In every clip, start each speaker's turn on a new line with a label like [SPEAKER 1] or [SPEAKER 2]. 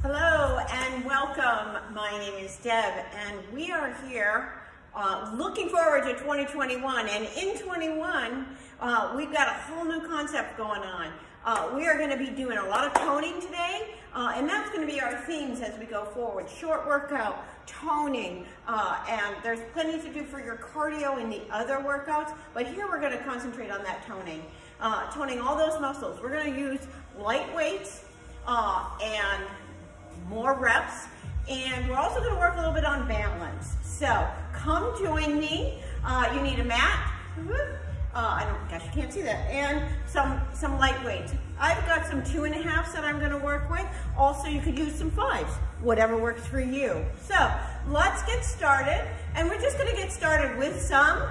[SPEAKER 1] Hello and welcome. My name is Deb and we are here uh, looking forward to 2021 and in 21 uh, we've got a whole new concept going on. Uh, we are going to be doing a lot of toning today uh, and that's going to be our themes as we go forward. Short workout, toning, uh, and there's plenty to do for your cardio in the other workouts but here we're going to concentrate on that toning. Uh, toning all those muscles. We're going to use light weights and more reps. And we're also gonna work a little bit on balance. So come join me. Uh, you need a mat. Uh, I don't, gosh, you can't see that. And some, some light lightweight. I've got some two and a halfs that I'm gonna work with. Also, you could use some fives, whatever works for you. So let's get started. And we're just gonna get started with some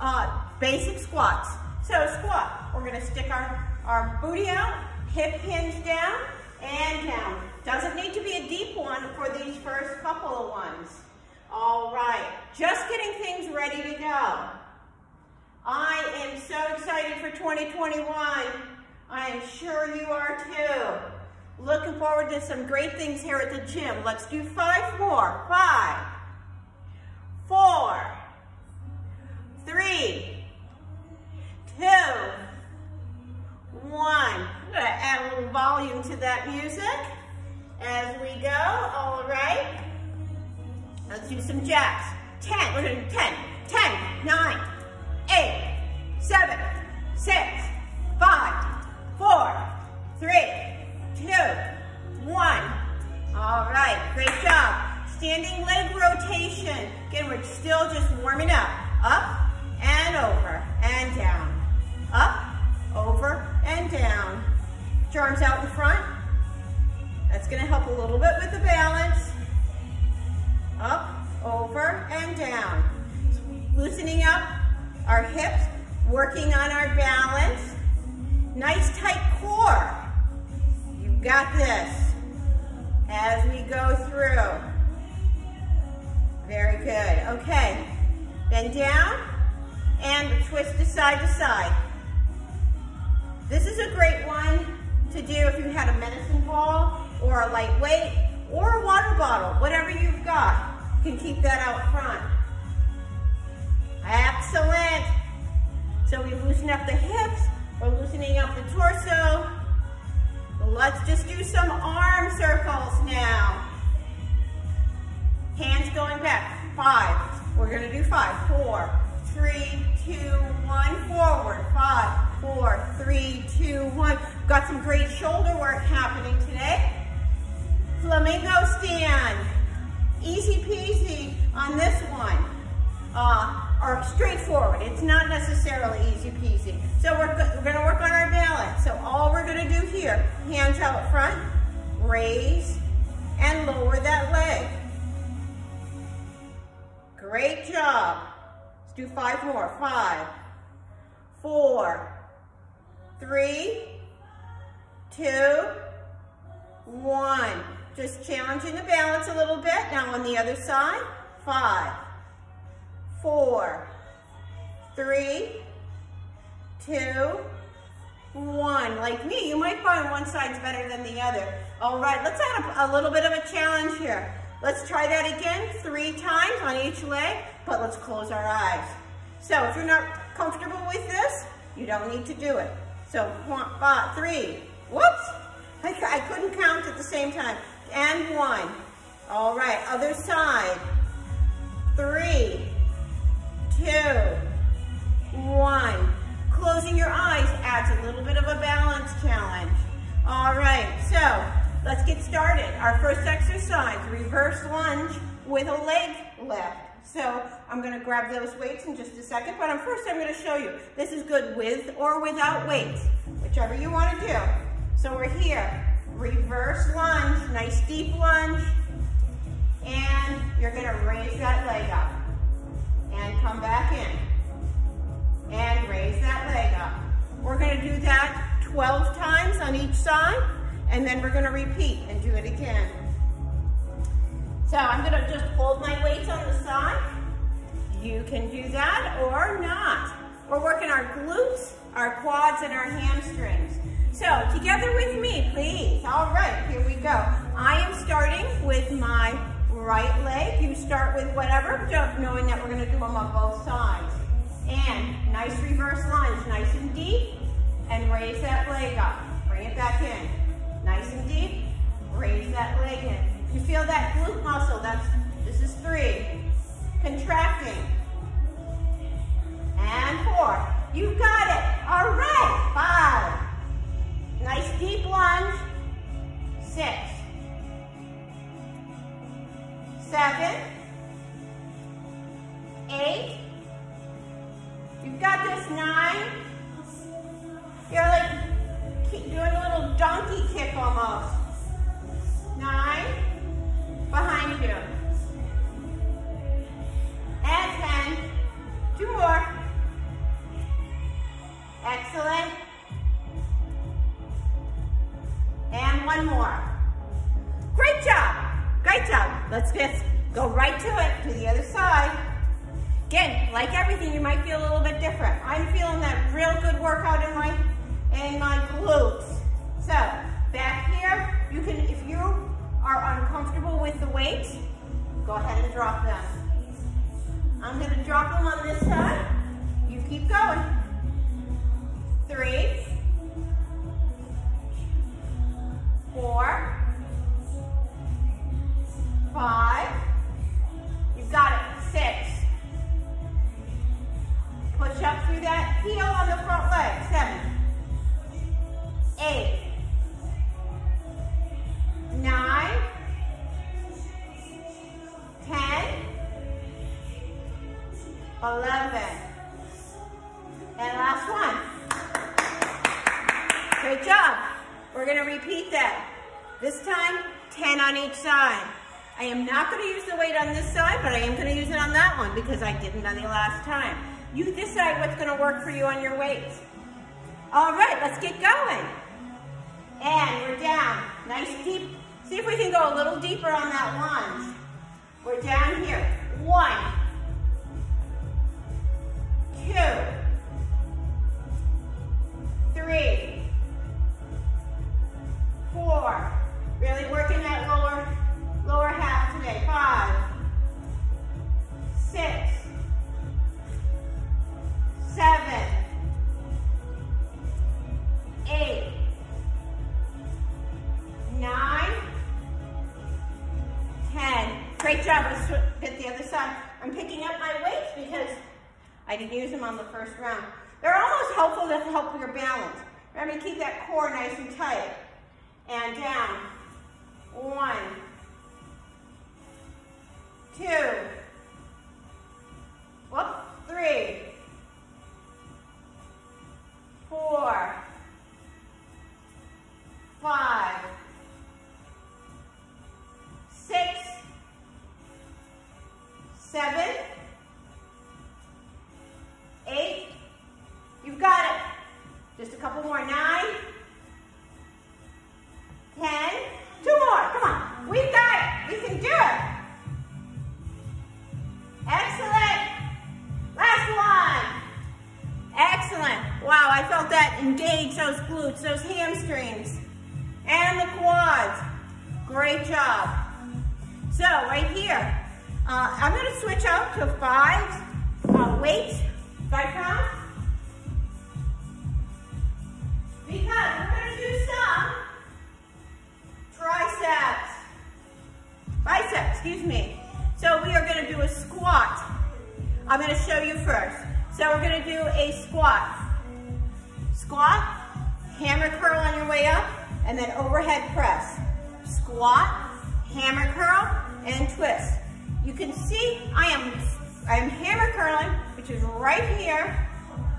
[SPEAKER 1] uh, basic squats. So squat, we're gonna stick our, our booty out, hip hinge down, and down. Doesn't need to be a deep one for these first couple of ones. All right, just getting things ready to go. I am so excited for 2021. I am sure you are too. Looking forward to some great things here at the gym. Let's do five more. Five, four, three, two, one. I'm gonna add a little volume to that music as we go, all right? Let's do some jacks. 10, we're gonna do 10, 10, 9, 8, 7, 6, 5, 4, 3, 2, 1. All right, great job. Standing leg rotation. Again, we're still just warming up. Up and over and down. Up, over. Your arms out in front. That's gonna help a little bit with the balance. Up, over, and down. Loosening up our hips, working on our balance. Nice tight core. You've got this as we go through. Very good, okay. Then down and twist to side to side. This is a great one to do if you had a medicine ball or a lightweight or a water bottle, whatever you've got. You can keep that out front. Excellent. So we loosen up the hips, we're loosening up the torso. Let's just do some arm circles now. Hands going back, five. We're gonna do five, four, three, two, one, forward, five, four, three, two, one. Got some great shoulder work happening today. Flamingo stand. Easy peasy on this one. Uh, or straightforward. It's not necessarily easy peasy. So we're, we're gonna work on our balance. So all we're gonna do here, hands out front, raise, and lower that leg. Great job. Let's do five more. Five, four, three, two, one. Just challenging the balance a little bit. Now on the other side, five, four, three, two, one. Like me, you might find one side's better than the other. All right, let's add a, a little bit of a challenge here. Let's try that again three times on each leg, but let's close our eyes. So if you're not comfortable with this, you don't need to do it. So one, five, three, whoops. I, I couldn't count at the same time and one. All right, other side. Three, two, one. Closing your eyes adds a little bit of a balance challenge. All right, so let's get started. Our first exercise, reverse lunge with a leg lift. So I'm gonna grab those weights in just a second, but first I'm gonna show you. This is good with or without weights, whichever you wanna do. So we're here, reverse lunge, nice deep lunge, and you're gonna raise that leg up and come back in and raise that leg up. We're gonna do that 12 times on each side and then we're gonna repeat and do it again. So I'm gonna just hold my weights on the side. You can do that or not. We're working our glutes, our quads, and our hamstrings. So together with me, please. All right, here we go. I am starting with my right leg. You start with whatever, knowing that we're gonna do them on both sides. And nice reverse lunge, nice and deep, and raise that leg up. Bring it back in. Nice and deep, raise that leg in. You feel that glute muscle, that's, this is three. Contracting. And four. You got it. All right, five. Nice deep lunge. Six. Seven. Eight. You've got this, nine. You're like doing a little donkey kick almost. Nine. Behind you. Let's just go right to it, to the other side. Again, like everything, you might feel a little bit different. I'm feeling that real good workout in my, in my glutes. So, back here, you can, if you are uncomfortable with the weights, go ahead and drop them. I'm gonna drop them on this side. You keep going. Three, four, five, you've got it, six. Push up through that heel on the front leg, seven, eight, nine, ten, eleven, and last one. Great job. We're gonna repeat that. This time, 10 on each side. I am not gonna use the weight on this side, but I am gonna use it on that one because I didn't on the last time. You decide what's gonna work for you on your weights. All right, let's get going. And we're down, nice deep. See if we can go a little deeper on that lunge. We're down here, one, two, three, four. Really working that lower, lower half today. Five, six, seven, eight, nine, ten. Great job. Let's get the other side. I'm picking up my weights because I didn't use them on the first round. They're almost helpful to help your balance. Remember to keep that core nice and tight. And down. One. Two. Whoop. Three. Four. Five. Six. Seven. Eight. You've got it. Just a couple more. Nine. Ten. Two more. Come on. We've got it. We can do it. Excellent. Last one. Excellent. Wow, I felt that engage those glutes, those hamstrings, and the quads. Great job. So right here, uh, I'm going to switch out to five uh, weights, five pounds. Because we're going to do some triceps, biceps, excuse me. So we are going to do a squat. I'm going to show you first. So we're going to do a squat. Squat, hammer curl on your way up, and then overhead press. Squat, hammer curl, and twist. You can see I am, I am hammer curling, which is right here,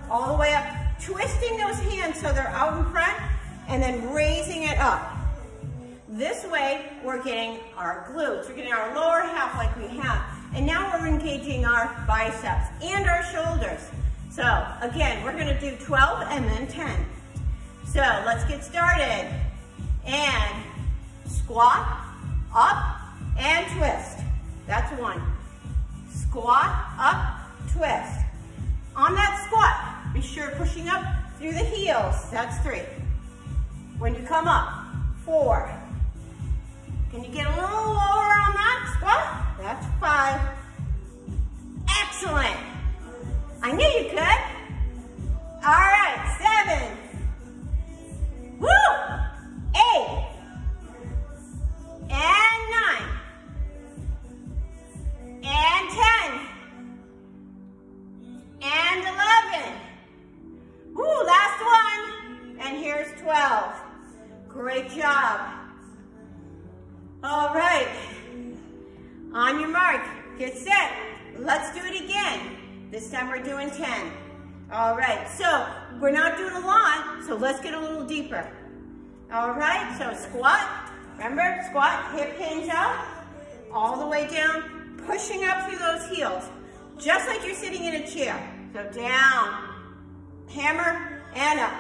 [SPEAKER 1] all the way up, twisting those hands so they're out in front, and then raising it up. This way, we're getting our glutes, we're getting our lower half like we have, and now we're engaging our biceps and our shoulders. So again, we're gonna do 12 and then 10. So let's get started. And squat, up, and twist. That's one. Squat, up, twist. On that squat, be sure pushing up through the heels. That's three. When you come up, four. Can you get a little lower on that squat? That's five. Excellent. I knew you could. All right, seven. Woo! Eight. And nine. And ten. And eleven. Woo, last one. And here's 12. Great job. All right. On your mark, get set. Let's do it again. This time we're doing 10. All right, so we're not doing a lot, so let's get a little deeper. All right, so squat. Remember, squat, hip hinge up, all the way down, pushing up through those heels, just like you're sitting in a chair. So down, hammer, and up.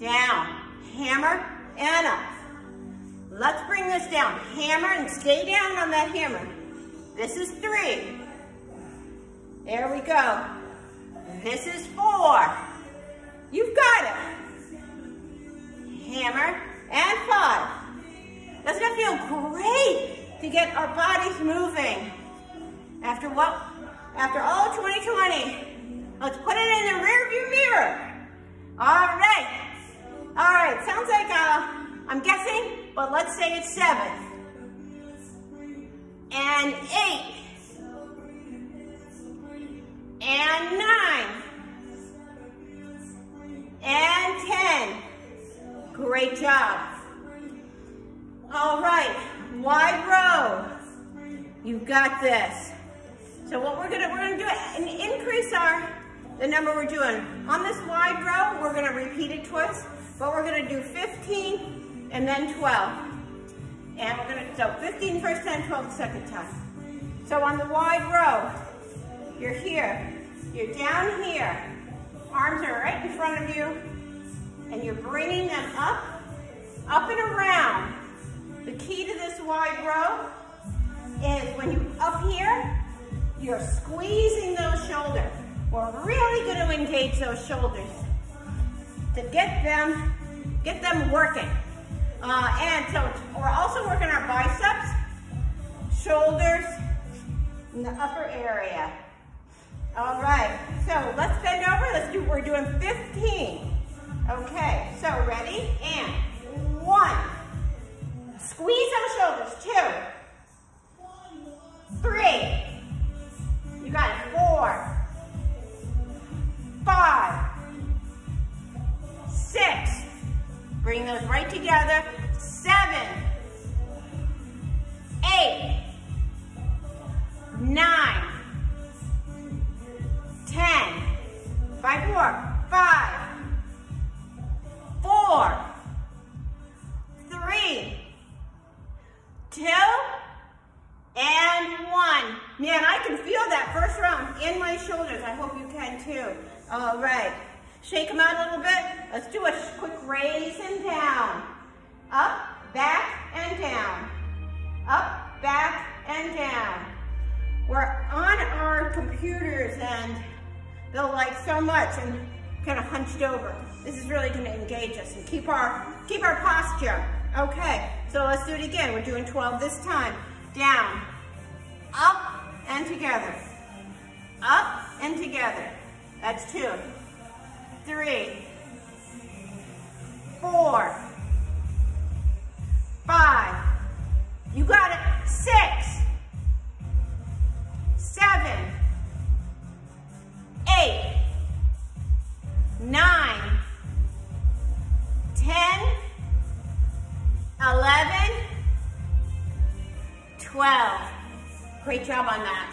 [SPEAKER 1] Down, hammer, and up. Let's bring this down. Hammer and stay down on that hammer. This is three. There we go. This is four. You've got it. Hammer and five. Doesn't it feel great to get our bodies moving? After what? After all 2020, let's put it in the rear view mirror. All right. All right, sounds like uh, I'm guessing, but let's say it's seven. And eight. And nine. And 10. Great job. All right, wide row. You've got this. So what we're gonna, we're gonna do and increase our, the number we're doing. On this wide row, we're gonna repeat it twice, but we're gonna do 15 and then 12. And we're gonna, so 15 first time, 12 the second time. So on the wide row, you're here, you're down here, arms are right in front of you, and you're bringing them up, up and around. The key to this wide row is when you up here, you're squeezing those shoulders. We're really going to engage those shoulders to get them, get them working. Uh, and so we're also working our biceps, shoulders, in the upper area. All right, so let's bend over. Let's do, we're doing 15. Okay, so ready? And one. Squeeze those shoulders. Two. Three. You got it. Four. Five. Bring those right together. Seven. Eight. Nine. Ten. Five more. Five. Four. Three. Two. And one. Man, I can feel that first round in my shoulders. I hope you can too. All right. Shake them out a little bit. Let's do a quick raise and down. Up, back, and down. Up, back, and down. We're on our computers and they'll like so much and kind of hunched over. This is really gonna engage us and keep our, keep our posture. Okay, so let's do it again. We're doing 12 this time. Down, up, and together. Up, and together. That's two, three, four, five. You got it. Six, seven, eight, nine, ten, eleven, twelve. Great job on that.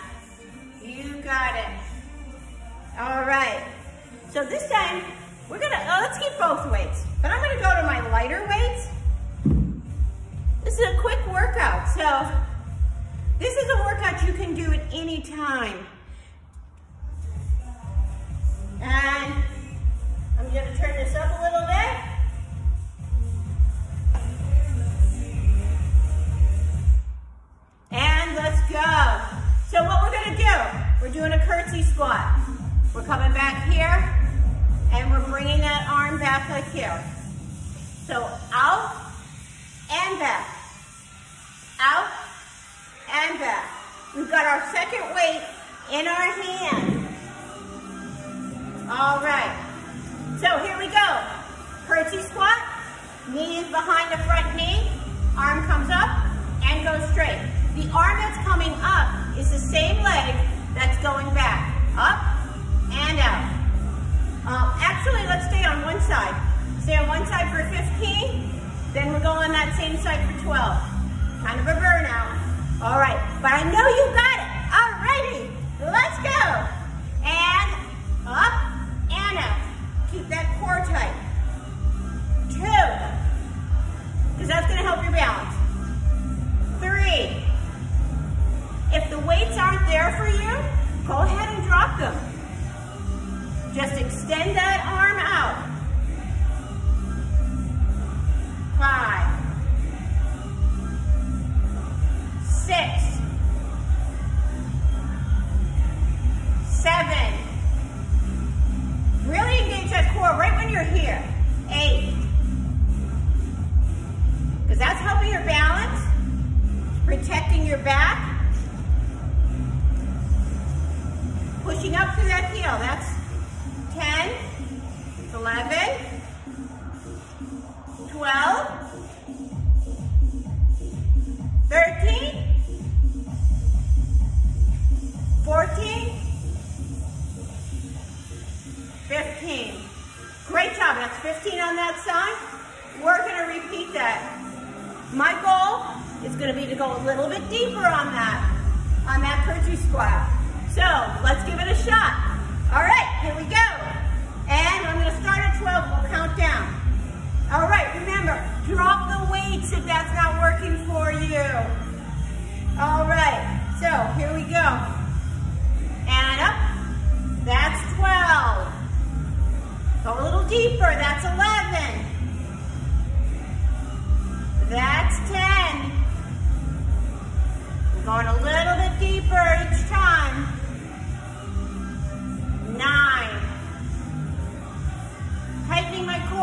[SPEAKER 1] You got it. All right. So this time, we're gonna, oh, let's keep both weights, but I'm gonna go to my lighter weights. This is a quick workout, so this is a workout you can do at any time. And I'm gonna turn this up a little bit. And let's go. So what we're gonna do, we're doing a curtsy squat. We're coming back here, and we're bringing that arm back like here. So out and back, out and back. We've got our second weight in our hand. All right. So here we go. Curtsy squat. Knee is behind the front knee. Arm comes up and goes straight. The arm that's coming up is the same leg that's going back. Up and out. Um, actually, let's stay on one side. Stay on one side for 15, then we'll go on that same side for 12. Kind of a burnout. All right, but I know you got it. All righty, let's go. And up and out. Keep that core tight. Two, because that's gonna help your balance. Three, if the weights aren't there for you, go ahead and drop them. Just extend that arm out. Five. Six. 12, 13, 14, 15. Great job, that's 15 on that side. We're gonna repeat that. My goal is gonna be to go a little bit deeper on that, on that curtsy squat. So let's give it a shot.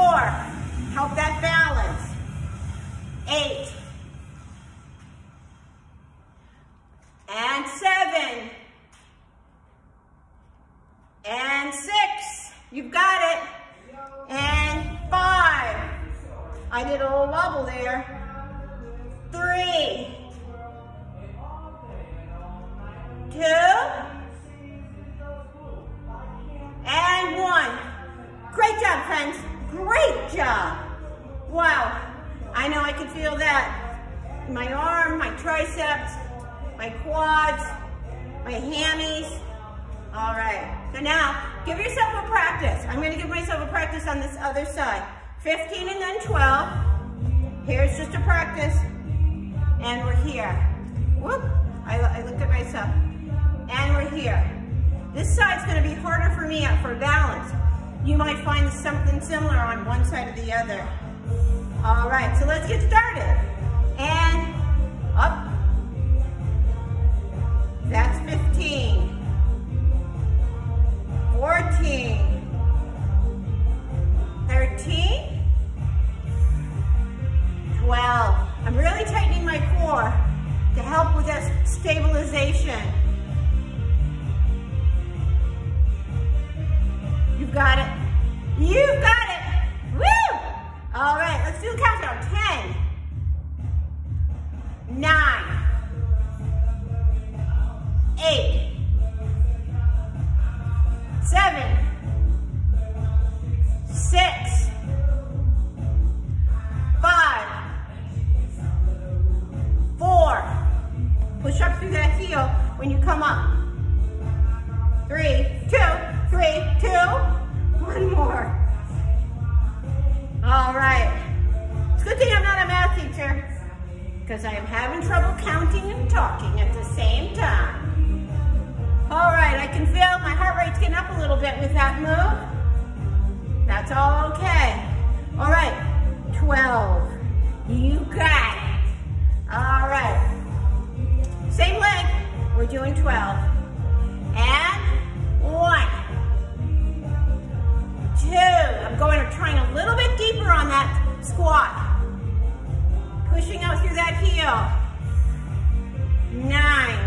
[SPEAKER 1] Core, help that balance. Eight. You might find something similar on one side or the other. All right, so let's get started. And up. That's 15. 14. 13. 12. I'm really tightening my core to help with that stabilization. Got it. You've got All right. It's a good thing I'm not a math teacher because I am having trouble counting and talking at the same time. All right, I can feel my heart rate's getting up a little bit with that move. That's all okay. All right, 12. You got it. All right. Same leg, we're doing 12. And one two. I'm going, I'm trying a little bit deeper on that squat. Pushing out through that heel. Nine.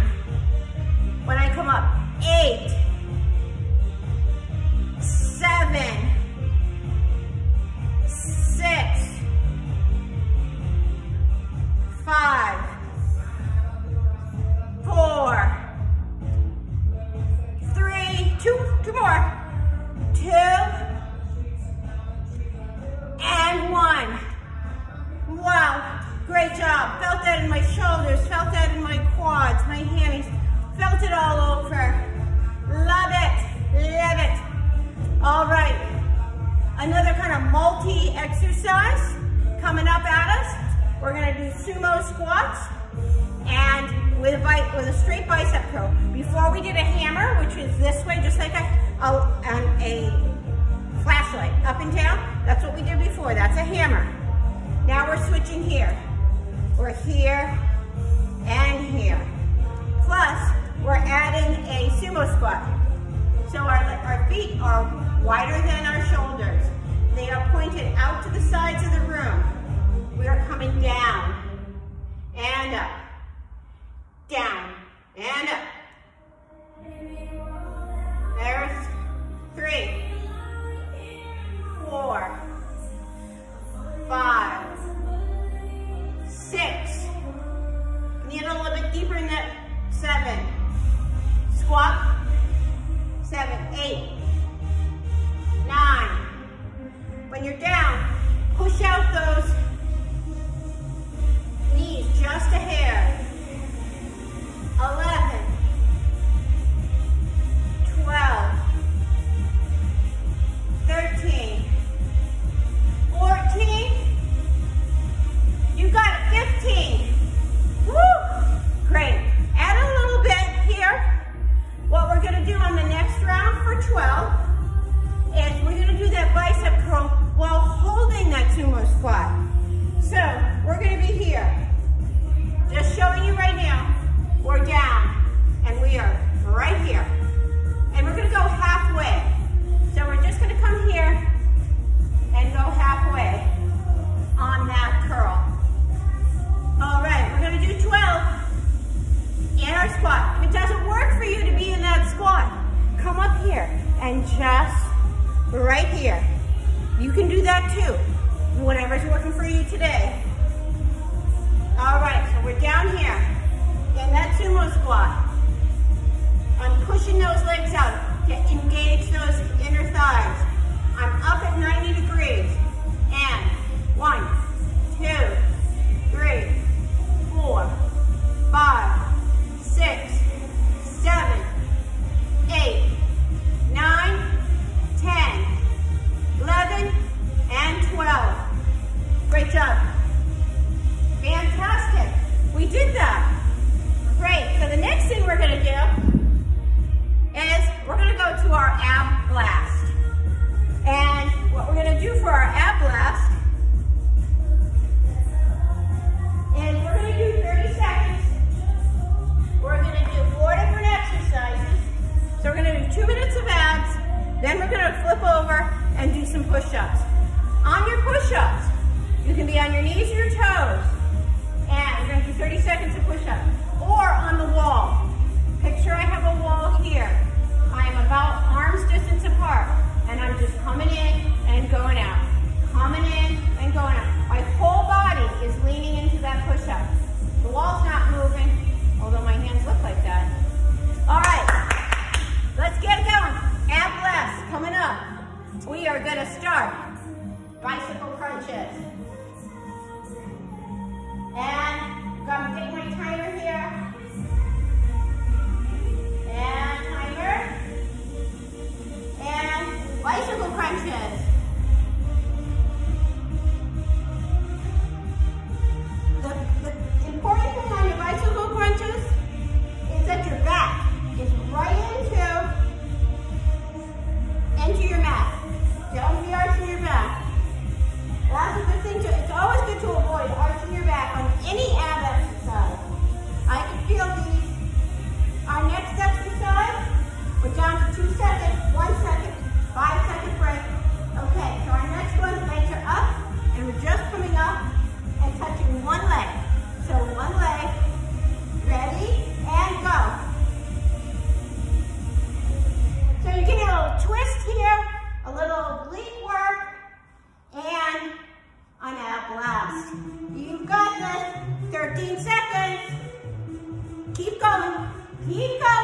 [SPEAKER 1] When I come up, eight. Seven. Six. Five. Four. Three. Two, two more. Two and one. Wow, great job. Felt that in my shoulders, felt that in my quads, my hammies, felt it all over. Love it, love it. All right, another kind of multi-exercise coming up at us. We're gonna do sumo squats and with a, with a straight bicep curl. Before we did a hammer, which is this way, just like a, a, a flashlight, up and down. That's what we did before, that's a hammer. Now we're switching here. We're here and here. Plus, we're adding a sumo squat. So our, our feet are wider than our shoulders. They are pointed out to the sides of the room. We are coming down and up, down and up. When you're down, push out those we're down and we are right here. And we're gonna go halfway. So we're just gonna come here and go halfway on that curl. All right, we're gonna do 12 in our squat. If it doesn't work for you to be in that squat, come up here and just right here. You can do that too, whatever's working for you today. All right, so we're down here in that sumo squat. I'm pushing those legs out to engage those inner thighs. I'm up at 90 degrees. And one, two, three, four, five, six, seven, eight, nine, ten, eleven, and 12. Great job. 15 seconds. Keep going. Keep going.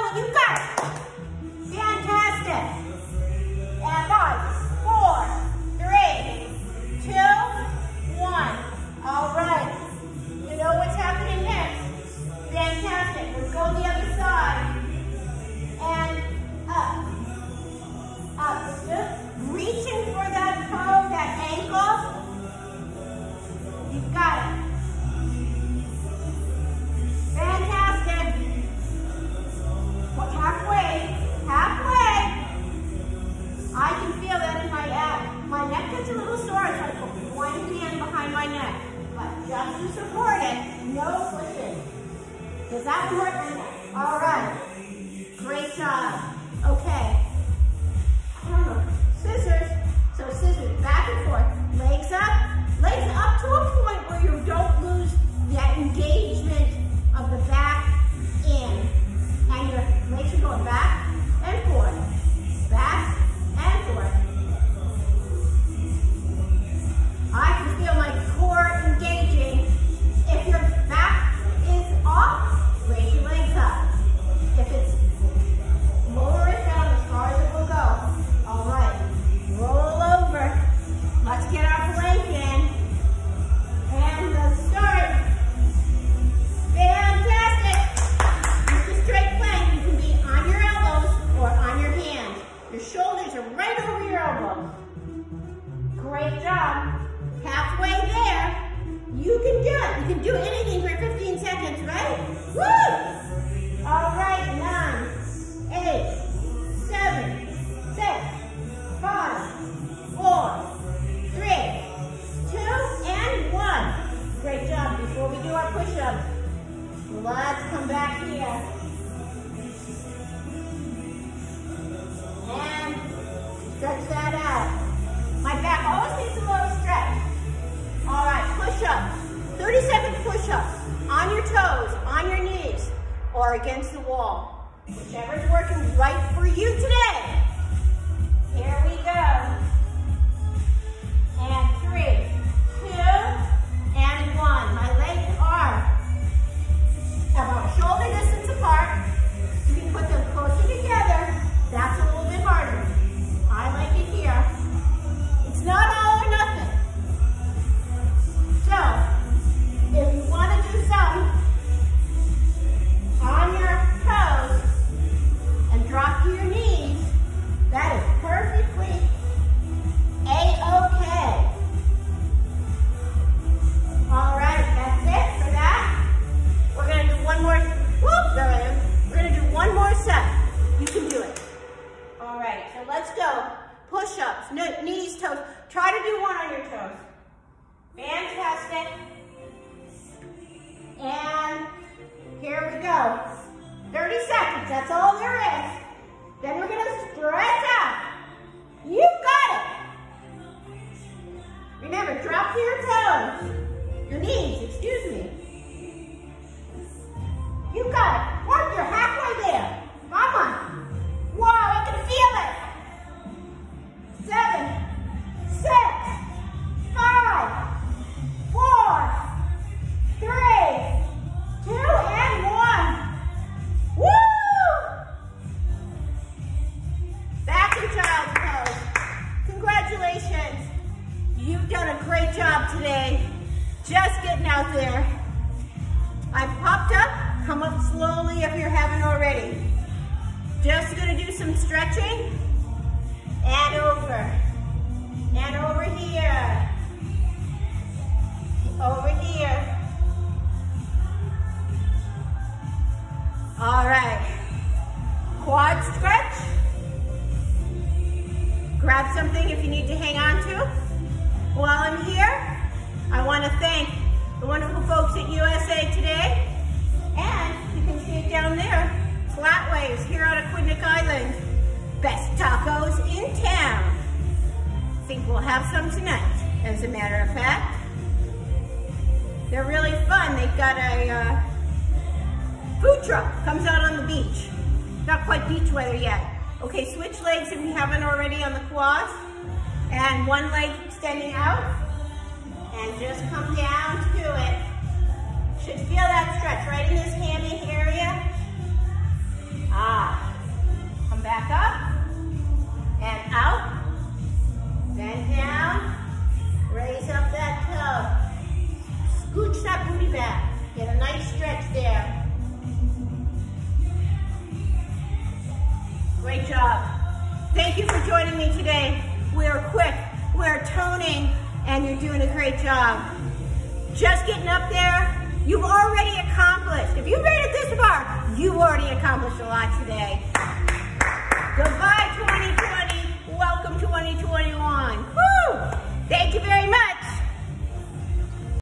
[SPEAKER 1] Food truck comes out on the beach. Not quite beach weather yet. Okay, switch legs if you haven't already on the quads. And one leg extending out. And just come down to it. Should feel that stretch right in this hammy area. Ah, come back up and out. Bend down, raise up that toe. Scooch that booty back. Get a nice stretch there. Great job. Thank you for joining me today. We're quick, we're toning, and you're doing a great job. Just getting up there, you've already accomplished. If you made it this far, you've already accomplished a lot today. Goodbye, 2020. Welcome 2021. Woo! Thank you very much.